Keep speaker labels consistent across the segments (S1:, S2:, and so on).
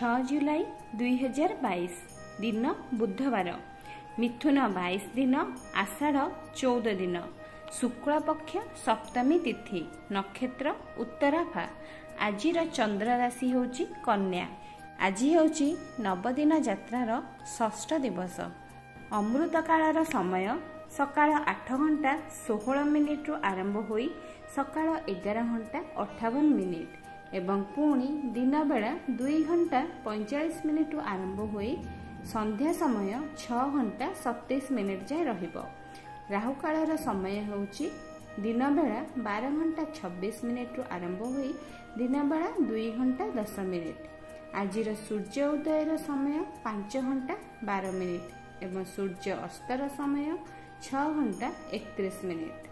S1: ଛଅ ଜୁଲାଇ ଦୁଇହଜାର ବାଇଶ ଦିନ ବୁଧବାର। ମିଥୁନ ବାଇଶ ଦିନ ଆଷାଢ଼ ଚଉଦ ଦିନ। ଶୁକ୍ଳପକ୍ଷ ସପ୍ତମୀ ତିଥି ନକ୍ଷତ୍ର ଉତ୍ତରାଫା। ଆଜିର ଚନ୍ଦ୍ର ରାଶି ହେଉଛି କନ୍ୟା। ଆଜି ହେଉଛି ନବଦିନ ଯାତ୍ରାର ଷଷ୍ଠ ଦିବସ। ଅମୃତକାଳର ସମୟ ସକାଳ ଆଠ ଘଣ୍ଟା ଷୋହଳ ମିନିଟ୍ରୁ ଆରମ୍ଭ ହୋଇ ସକାଳ ଏଗାର ଘଣ୍ଟା ଅଠାବନ ମିନିଟ୍। ଏବଂ ପୁଣି ଦିନବେଳା ଦୁଇ ଘଣ୍ଟା ପଇଁଚାଳିଶ ମିନିଟ୍ରୁ ଆରମ୍ଭ ହୋଇ ସନ୍ଧ୍ୟା ସମୟ ଛଅ ଘଣ୍ଟା ସତେଇଶ ମିନିଟ୍ ଯାଏଁ ରହିବ। ରାହୁକାଳର ସମୟ ହେଉଛି ଦିନବେଳା ବାର ଘଣ୍ଟା ଛବିଶ ମିନିଟ୍ରୁ ଆରମ୍ଭ ହୋଇ ଦିନବେଳା ଦୁଇ ଘଣ୍ଟା ଦଶ ମିନିଟ୍। ଆଜିର ସୂର୍ଯ୍ୟ ଉଦୟର ସମୟ ପାଞ୍ଚ ଘଣ୍ଟା ବାର ମିନିଟ୍ ଏବଂ ସୂର୍ଯ୍ୟ ଅସ୍ତର ସମୟ ଛଅ ଘଣ୍ଟା ଏକତିରିଶ ମିନିଟ୍।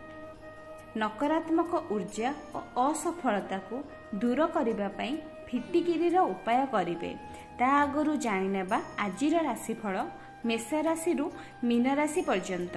S1: ନକାରାତ୍ମକ ଉର୍ଜା ଓ ଅସଫଳତାକୁ ଦୂର କରିବା ପାଇଁ ଫିଟିକିରିର ଉପାୟ କରିବେ। ତା ଆଗରୁ ଜାଣିନେବା ଆଜିର ରାଶିଫଳ ମେଷ ରାଶିରୁ ମୀନ ରାଶି ପର୍ଯ୍ୟନ୍ତ।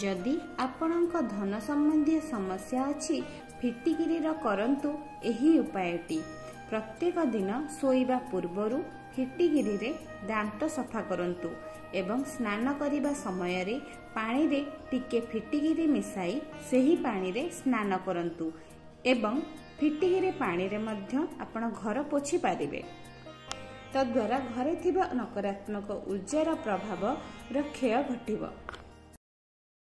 S1: ଯଦି ଆପଣଙ୍କ ଧନ ସମ୍ବନ୍ଧୀୟ ସମସ୍ୟା ଅଛି ଫିଟିକିରିର କରନ୍ତୁ ଏହି ଉପାୟଟି। ପ୍ରତ୍ୟେକ ଦିନ ଶୋଇବା ପୂର୍ବରୁ ଫିଟିକିରିରେ ଦାନ୍ତ ସଫା କରନ୍ତୁ ଏବଂ ସ୍ନାନ କରିବା ସମୟରେ ପାଣିରେ ଟିକେ ଫିଟିକିରି ମିଶାଇ ସେହି ପାଣିରେ ସ୍ନାନ କରନ୍ତୁ ଏବଂ ଫିଟିକିରି ପାଣିରେ ମଧ୍ୟ ଆପଣ ଘର ପୋଛି ପାରିବେ। ତଦ୍ୱାରା ଘରେ ଥିବା ନକାରାତ୍ମକ ଉର୍ଜାର ପ୍ରଭାବର କ୍ଷୟ ଘଟିବ।